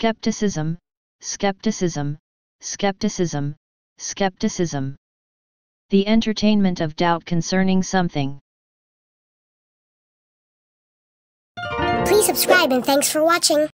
skepticism, skepticism, skepticism, skepticism. The entertainment of doubt concerning something. Please subscribe and thanks for watching.